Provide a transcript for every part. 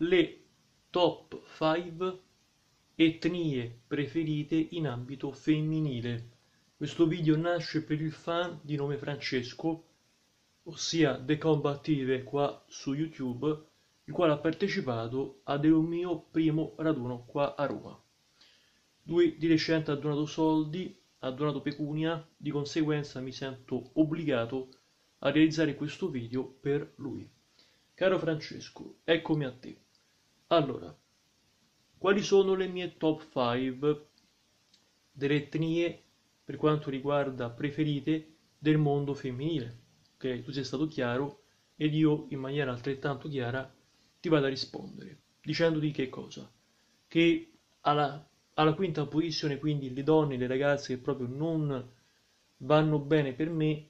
le top 5 etnie preferite in ambito femminile. Questo video nasce per il fan di nome Francesco, ossia The Combattive qua su YouTube, il quale ha partecipato ad un mio primo raduno qua a Roma. Lui di recente ha donato soldi, ha donato pecunia, di conseguenza mi sento obbligato a realizzare questo video per lui. Caro Francesco, eccomi a te. Allora, quali sono le mie top 5 delle etnie per quanto riguarda preferite del mondo femminile? Ok, tu sei stato chiaro ed io in maniera altrettanto chiara ti vado a rispondere dicendoti che cosa? Che alla, alla quinta posizione quindi le donne, le ragazze che proprio non vanno bene per me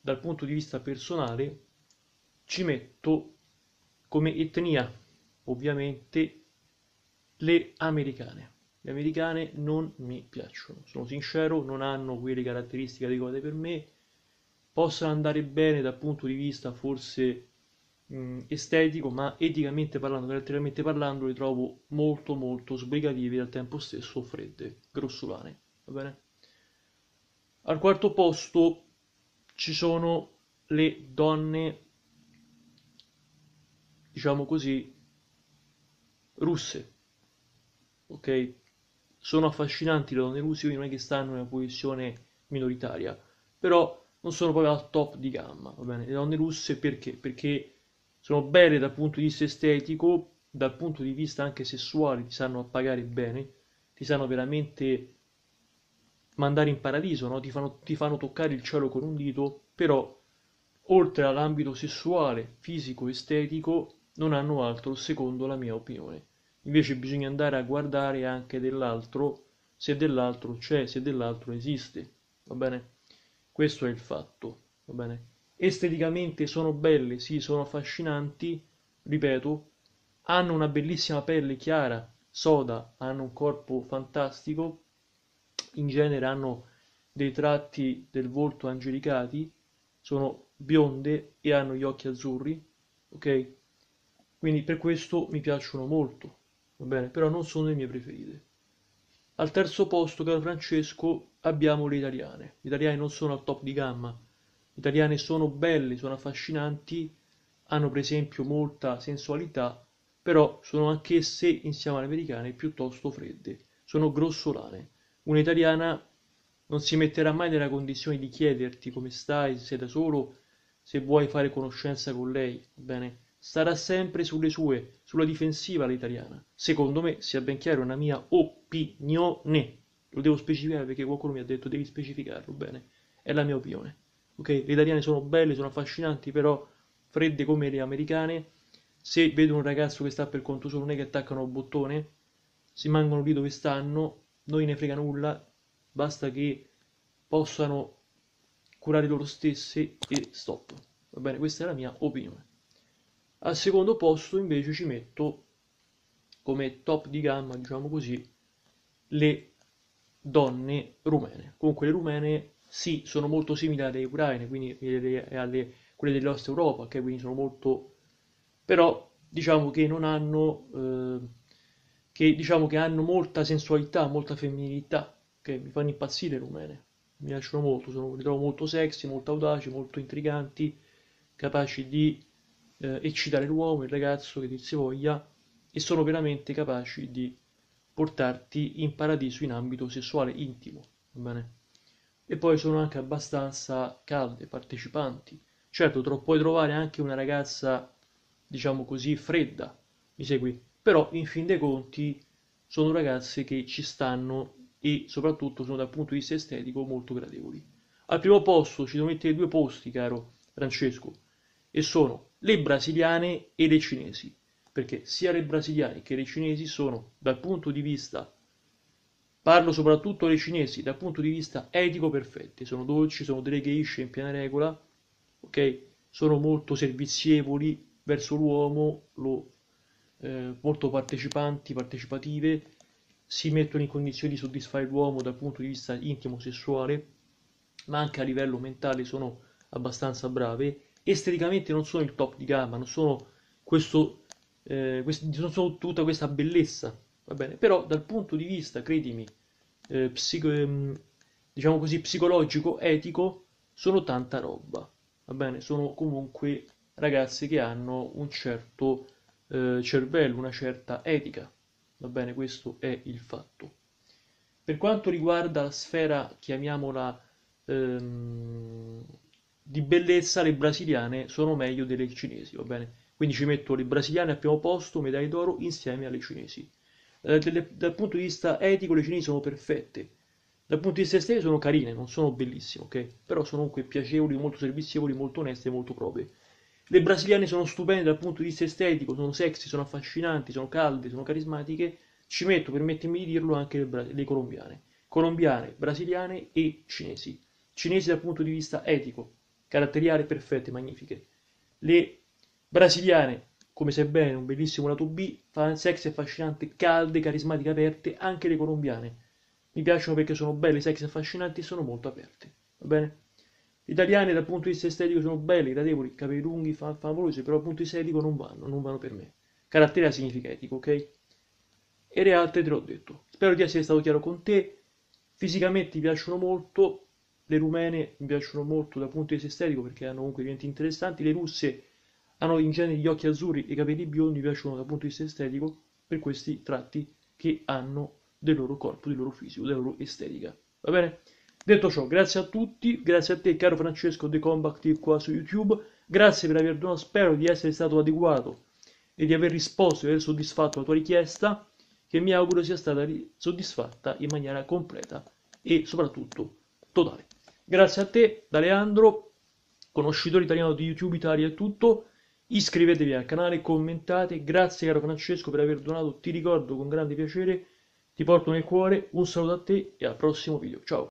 dal punto di vista personale ci metto come etnia ovviamente le americane. Le americane non mi piacciono, sono sincero, non hanno quelle caratteristiche adeguate per me. Possono andare bene dal punto di vista forse mh, estetico, ma eticamente parlando, caratterialmente parlando, le trovo molto molto sbrigative e al tempo stesso fredde, grossolane. Va bene? Al quarto posto ci sono le donne, diciamo così, russe. Ok? Sono affascinanti le donne russe, quindi non è che stanno in una posizione minoritaria, però non sono proprio al top di gamma, va bene? Le donne russe perché? Perché sono belle dal punto di vista estetico, dal punto di vista anche sessuale, ti sanno appagare bene, ti sanno veramente mandare in paradiso, no? ti, fanno, ti fanno toccare il cielo con un dito, però oltre all'ambito sessuale, fisico, estetico, non hanno altro secondo la mia opinione. Invece bisogna andare a guardare anche dell'altro, se dell'altro c'è, se dell'altro esiste, va bene? Questo è il fatto, va bene? Esteticamente sono belle, sì, sono affascinanti, ripeto, hanno una bellissima pelle chiara, soda, hanno un corpo fantastico, in genere hanno dei tratti del volto angelicati, sono bionde e hanno gli occhi azzurri, ok? Quindi per questo mi piacciono molto, va bene? Però non sono le mie preferite. Al terzo posto, caro Francesco, abbiamo le italiane. Gli italiani non sono al top di gamma. Le italiane sono belle, sono affascinanti, hanno per esempio molta sensualità, però sono anch'esse, insieme alle americane, piuttosto fredde. Sono grossolane. Una italiana non si metterà mai nella condizione di chiederti come stai, se sei da solo, se vuoi fare conoscenza con lei, bene? Starà sempre sulle sue, sulla difensiva l'italiana. Secondo me, sia ben chiaro, è una mia opinione. Lo devo specificare perché qualcuno mi ha detto devi specificarlo, bene? È la mia opinione. Ok? Le italiane sono belle, sono affascinanti, però fredde come le americane. Se vedono un ragazzo che sta per conto solo, non è che attaccano il bottone, si mangono lì dove stanno, non ne frega nulla, basta che possano curare loro stesse e stop. Va bene, questa è la mia opinione. Al secondo posto invece ci metto come top di gamma, diciamo così, le donne rumene. Comunque le rumene sì, sono molto simili alle ucraine, quindi alle, quelle dell'Est Europa, che quindi sono molto... però diciamo che non hanno... Eh, che diciamo che hanno molta sensualità, molta femminilità, che mi fanno impazzire le rumene. Mi piacciono molto, sono, li trovo molto sexy, molto audaci, molto intriganti, capaci di eh, eccitare l'uomo, il ragazzo che ti si voglia, e sono veramente capaci di portarti in paradiso in ambito sessuale intimo, va bene? E poi sono anche abbastanza calde, partecipanti. Certo, tro- puoi trovare anche una ragazza, diciamo così, fredda, mi segui? però in fin dei conti sono ragazze che ci stanno e soprattutto sono dal punto di vista estetico molto gradevoli. Al primo posto ci devo mettere due posti, caro Francesco, e sono le brasiliane e le cinesi, perché sia le brasiliane che le cinesi sono dal punto di vista Parlo soprattutto delle cinesi dal punto di vista etico perfette, sono dolci, sono delle geishe in piena regola, ok? Sono molto servizievoli verso l'uomo, lo eh, molto partecipanti, partecipative, si mettono in condizioni di soddisfare l'uomo dal punto di vista intimo, sessuale, ma anche a livello mentale sono abbastanza brave. Esteticamente non sono il top di gamma, non sono questo eh, questi, sono tutta questa bellezza, va bene? Però dal punto di vista, credimi, eh, psico, ehm, diciamo così, psicologico, etico, sono tanta roba, va bene? Sono comunque ragazzi che hanno un certo eh, cervello, una certa etica, va bene? Questo è il fatto. Per quanto riguarda la sfera, chiamiamola ehm, di bellezza, le brasiliane sono meglio delle cinesi, va bene? Quindi ci metto le brasiliane al primo posto, medaglie d'oro, insieme alle cinesi. Eh, dal punto di vista etico le cinesi sono perfette. Dal punto di vista estetico sono carine, non sono bellissime, ok? Però sono comunque piacevoli, molto servizievoli, molto oneste molto proprie. Le brasiliane sono stupende dal punto di vista estetico, sono sexy, sono affascinanti, sono calde, sono carismatiche. Ci metto, permettetemi di dirlo, anche le, le colombiane. Colombiane, brasiliane e cinesi. Cinesi dal punto di vista etico, caratteriali perfette, magnifiche. Le brasiliane come sai bene, un bellissimo lato B, sexy affascinante, calde, carismatiche, aperte, anche le colombiane. Mi piacciono perché sono belle, sexy, affascinanti e sono molto aperte. Va bene? Gli italiani dal punto di vista estetico sono belli, gradevoli, capelli lunghi, favolosi, però dal punto di vista etico non vanno, non vanno per me. Carattere significa etico, ok? E le altre te l'ho detto. Spero di essere stato chiaro con te. Fisicamente mi piacciono molto, le rumene mi piacciono molto dal punto di vista estetico perché hanno comunque diventi interessanti, le russe hanno in genere gli occhi azzurri e i capelli biondi, piacciono dal punto di vista estetico per questi tratti che hanno del loro corpo, del loro fisico, della loro estetica. Va bene? Detto ciò, grazie a tutti, grazie a te caro Francesco De Combact qua su YouTube, grazie per aver donato, spero di essere stato adeguato e di aver risposto e aver soddisfatto la tua richiesta, che mi auguro sia stata soddisfatta in maniera completa e soprattutto totale. Grazie a te, da Leandro, conoscitore italiano di YouTube Italia e tutto, Iscrivetevi al canale, commentate, grazie caro Francesco per aver donato, ti ricordo con grande piacere, ti porto nel cuore, un saluto a te e al prossimo video, ciao!